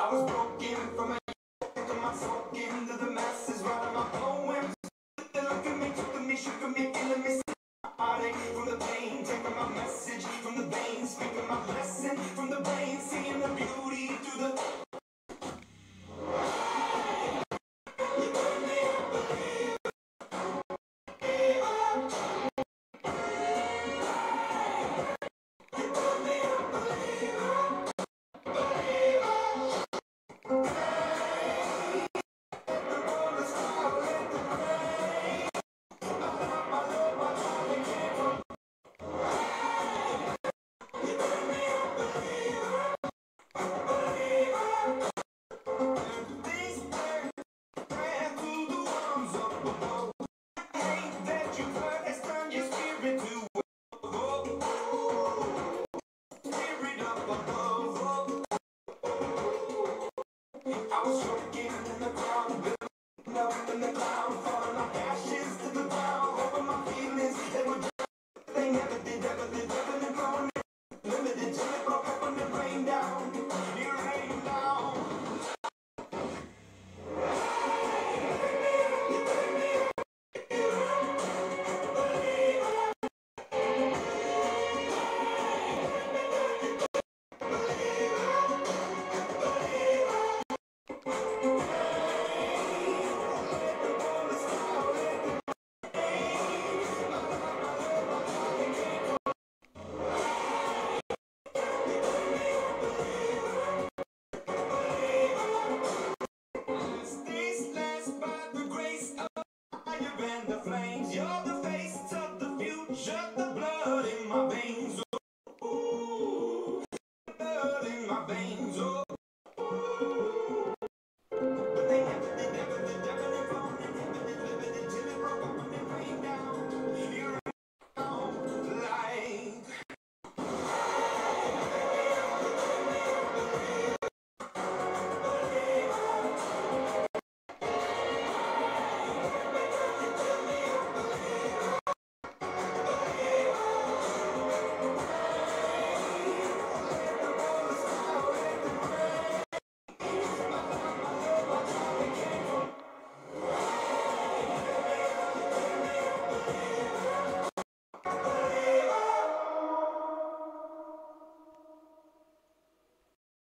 I was broken. I was shrunken in the ground, building up in the cloud, falling off. blood in my